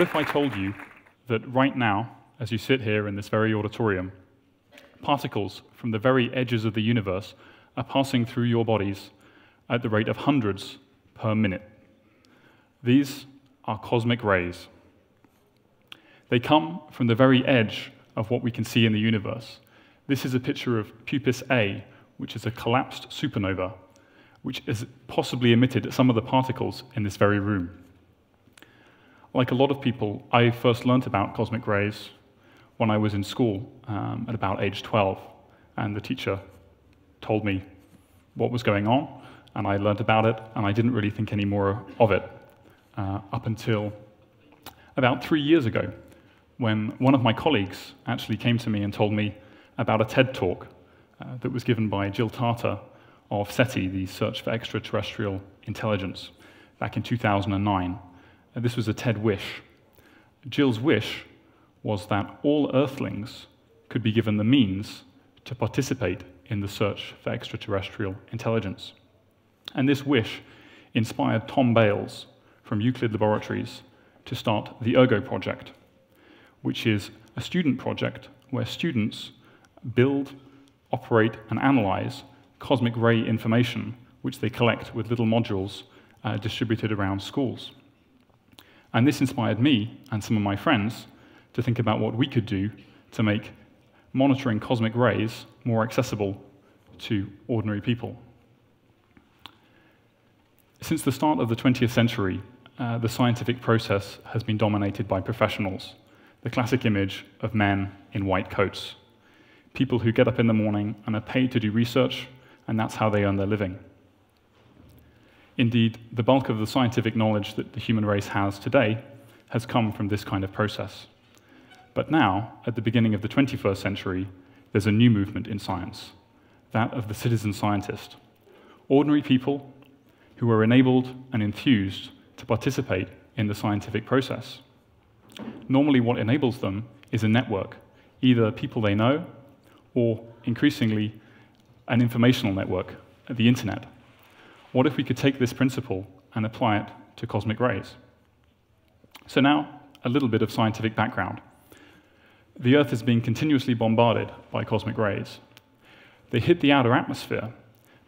what if I told you that right now, as you sit here in this very auditorium, particles from the very edges of the universe are passing through your bodies at the rate of hundreds per minute? These are cosmic rays. They come from the very edge of what we can see in the universe. This is a picture of Puppis A, which is a collapsed supernova, which has possibly emitted some of the particles in this very room. Like a lot of people, I first learned about cosmic rays when I was in school um, at about age 12, and the teacher told me what was going on, and I learned about it, and I didn't really think any more of it uh, up until about three years ago, when one of my colleagues actually came to me and told me about a TED talk uh, that was given by Jill Tarter of SETI, the Search for Extraterrestrial Intelligence, back in 2009. This was a TED wish. Jill's wish was that all Earthlings could be given the means to participate in the search for extraterrestrial intelligence. And this wish inspired Tom Bales from Euclid Laboratories to start the Ergo Project, which is a student project where students build, operate, and analyze cosmic ray information, which they collect with little modules uh, distributed around schools. And this inspired me and some of my friends to think about what we could do to make monitoring cosmic rays more accessible to ordinary people. Since the start of the 20th century, uh, the scientific process has been dominated by professionals, the classic image of men in white coats, people who get up in the morning and are paid to do research, and that's how they earn their living. Indeed, the bulk of the scientific knowledge that the human race has today has come from this kind of process. But now, at the beginning of the 21st century, there's a new movement in science, that of the citizen scientist. Ordinary people who are enabled and enthused to participate in the scientific process. Normally, what enables them is a network, either people they know or increasingly an informational network, the internet. What if we could take this principle and apply it to cosmic rays? So now, a little bit of scientific background. The Earth is being continuously bombarded by cosmic rays. They hit the outer atmosphere,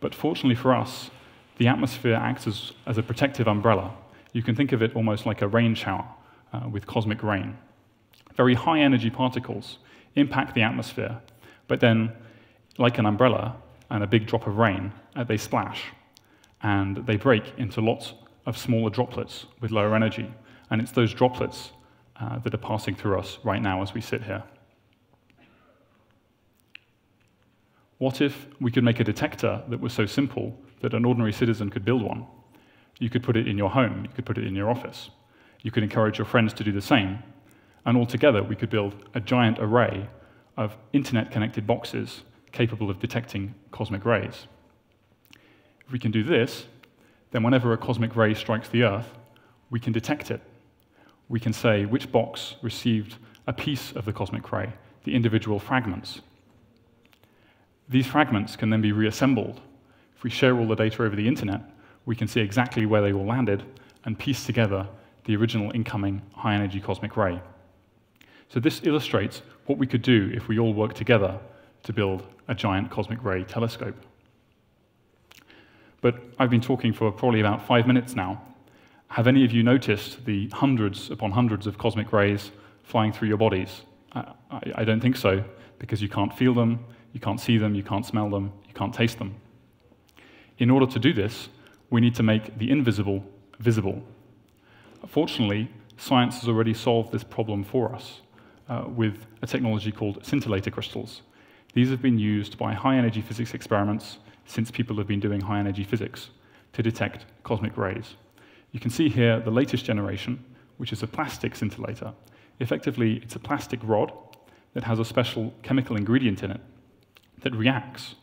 but fortunately for us, the atmosphere acts as, as a protective umbrella. You can think of it almost like a rain shower uh, with cosmic rain. Very high energy particles impact the atmosphere, but then, like an umbrella and a big drop of rain, uh, they splash and they break into lots of smaller droplets with lower energy. And it's those droplets uh, that are passing through us right now as we sit here. What if we could make a detector that was so simple that an ordinary citizen could build one? You could put it in your home, you could put it in your office. You could encourage your friends to do the same. And altogether, we could build a giant array of internet connected boxes capable of detecting cosmic rays. If we can do this, then whenever a cosmic ray strikes the Earth, we can detect it. We can say which box received a piece of the cosmic ray, the individual fragments. These fragments can then be reassembled. If we share all the data over the internet, we can see exactly where they all landed and piece together the original incoming high energy cosmic ray. So, this illustrates what we could do if we all work together to build a giant cosmic ray telescope. But I've been talking for probably about five minutes now. Have any of you noticed the hundreds upon hundreds of cosmic rays flying through your bodies? I, I, I don't think so, because you can't feel them, you can't see them, you can't smell them, you can't taste them. In order to do this, we need to make the invisible visible. Fortunately, science has already solved this problem for us uh, with a technology called scintillator crystals. These have been used by high energy physics experiments since people have been doing high energy physics to detect cosmic rays. You can see here the latest generation, which is a plastic scintillator. Effectively, it's a plastic rod that has a special chemical ingredient in it that reacts.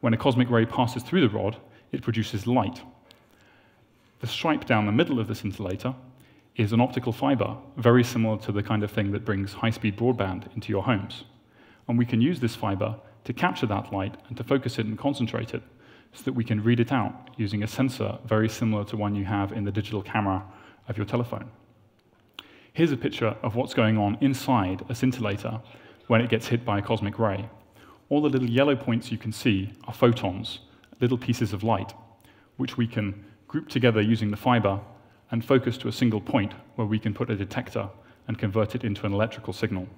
When a cosmic ray passes through the rod, it produces light. The stripe down the middle of the scintillator is an optical fiber, very similar to the kind of thing that brings high speed broadband into your homes. And we can use this fiber to capture that light and to focus it and concentrate it so that we can read it out using a sensor very similar to one you have in the digital camera of your telephone. Here's a picture of what's going on inside a scintillator when it gets hit by a cosmic ray. All the little yellow points you can see are photons, little pieces of light, which we can group together using the fiber and focus to a single point where we can put a detector and convert it into an electrical signal.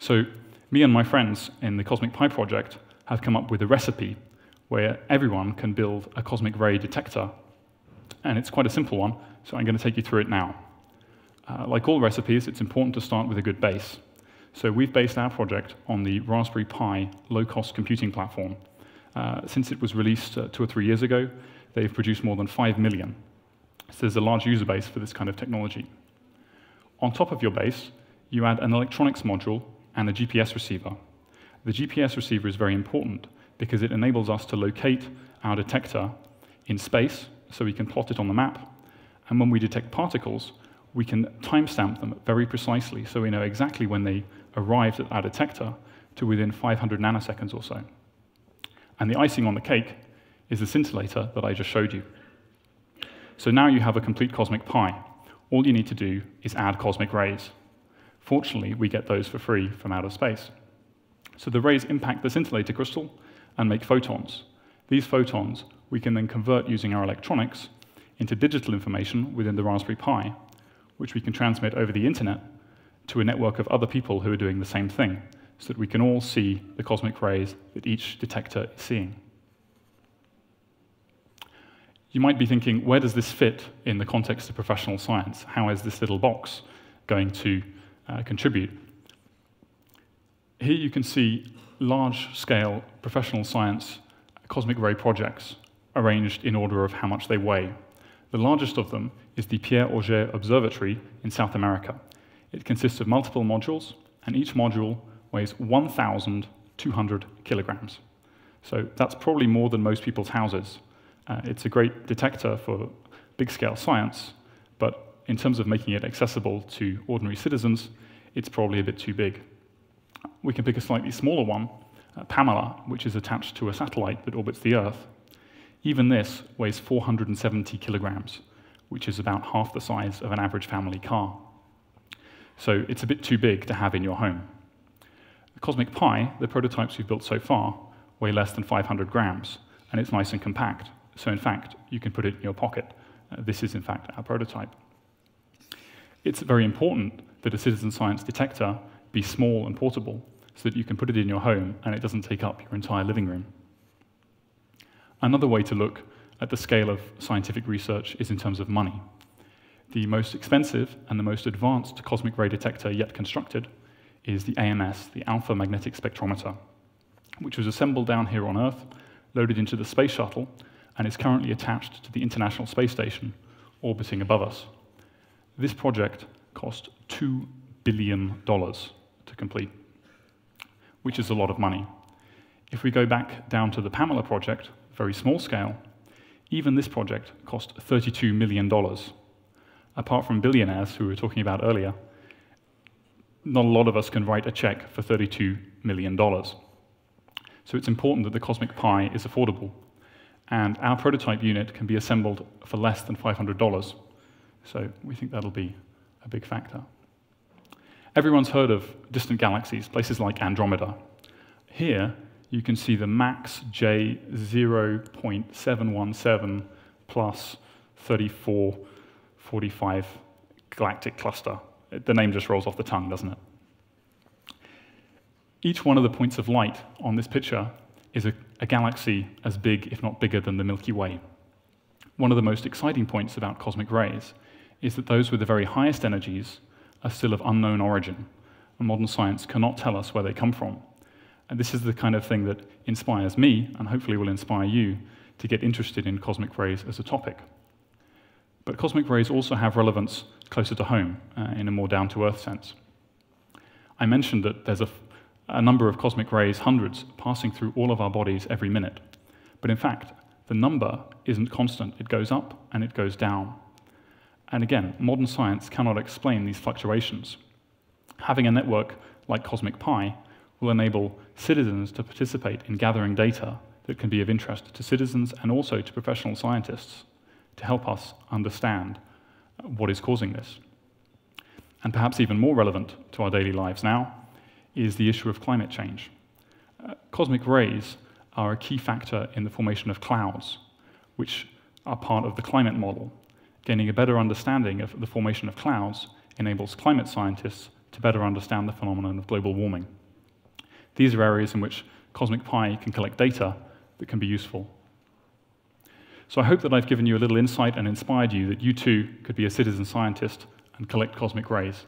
So me and my friends in the Cosmic Pi project have come up with a recipe where everyone can build a cosmic ray detector. And it's quite a simple one, so I'm going to take you through it now. Uh, like all recipes, it's important to start with a good base. So we've based our project on the Raspberry Pi low-cost computing platform. Uh, since it was released uh, two or three years ago, they've produced more than 5 million. So there's a large user base for this kind of technology. On top of your base, you add an electronics module and a GPS receiver. The GPS receiver is very important because it enables us to locate our detector in space so we can plot it on the map. And when we detect particles, we can timestamp them very precisely so we know exactly when they arrived at our detector to within 500 nanoseconds or so. And the icing on the cake is the scintillator that I just showed you. So now you have a complete cosmic Pi. All you need to do is add cosmic rays. Fortunately, we get those for free from outer space. So the rays impact the scintillator crystal and make photons. These photons we can then convert using our electronics into digital information within the Raspberry Pi, which we can transmit over the internet to a network of other people who are doing the same thing, so that we can all see the cosmic rays that each detector is seeing. You might be thinking, where does this fit in the context of professional science? How is this little box going to uh, contribute. Here you can see large-scale professional science cosmic ray projects arranged in order of how much they weigh. The largest of them is the Pierre Auger Observatory in South America. It consists of multiple modules, and each module weighs 1,200 kilograms. So that's probably more than most people's houses. Uh, it's a great detector for big-scale science, in terms of making it accessible to ordinary citizens, it's probably a bit too big. We can pick a slightly smaller one, uh, Pamela, which is attached to a satellite that orbits the Earth. Even this weighs 470 kilograms, which is about half the size of an average family car. So it's a bit too big to have in your home. The Cosmic Pi, the prototypes we've built so far, weigh less than 500 grams, and it's nice and compact. So in fact, you can put it in your pocket. Uh, this is in fact our prototype. It's very important that a citizen science detector be small and portable so that you can put it in your home and it doesn't take up your entire living room. Another way to look at the scale of scientific research is in terms of money. The most expensive and the most advanced cosmic ray detector yet constructed is the AMS, the Alpha Magnetic Spectrometer, which was assembled down here on Earth, loaded into the space shuttle, and is currently attached to the International Space Station orbiting above us. This project cost $2 billion to complete, which is a lot of money. If we go back down to the Pamela project, very small scale, even this project cost $32 million. Apart from billionaires who we were talking about earlier, not a lot of us can write a check for $32 million. So it's important that the Cosmic Pi is affordable. And our prototype unit can be assembled for less than $500. So we think that'll be a big factor. Everyone's heard of distant galaxies, places like Andromeda. Here, you can see the MACS J 0.717 plus 3445 galactic cluster. The name just rolls off the tongue, doesn't it? Each one of the points of light on this picture is a, a galaxy as big, if not bigger, than the Milky Way. One of the most exciting points about cosmic rays is that those with the very highest energies are still of unknown origin, and modern science cannot tell us where they come from. And this is the kind of thing that inspires me, and hopefully will inspire you, to get interested in cosmic rays as a topic. But cosmic rays also have relevance closer to home, uh, in a more down to earth sense. I mentioned that there's a, a number of cosmic rays, hundreds, passing through all of our bodies every minute. But in fact, the number isn't constant, it goes up and it goes down. And again, modern science cannot explain these fluctuations. Having a network like Cosmic Pi will enable citizens to participate in gathering data that can be of interest to citizens and also to professional scientists to help us understand what is causing this. And perhaps even more relevant to our daily lives now is the issue of climate change. Uh, cosmic rays are a key factor in the formation of clouds, which are part of the climate model. Gaining a better understanding of the formation of clouds enables climate scientists to better understand the phenomenon of global warming. These are areas in which Cosmic Pi can collect data that can be useful. So I hope that I've given you a little insight and inspired you that you too could be a citizen scientist and collect cosmic rays.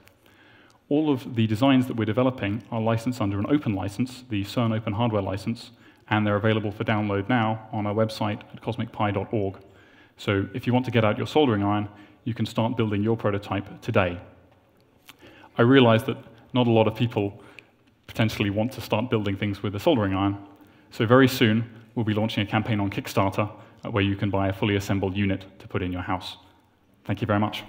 All of the designs that we're developing are licensed under an open license, the CERN Open Hardware License, and they're available for download now on our website at cosmicpi.org. So if you want to get out your soldering iron, you can start building your prototype today. I realize that not a lot of people potentially want to start building things with a soldering iron, so very soon we'll be launching a campaign on Kickstarter uh, where you can buy a fully assembled unit to put in your house. Thank you very much.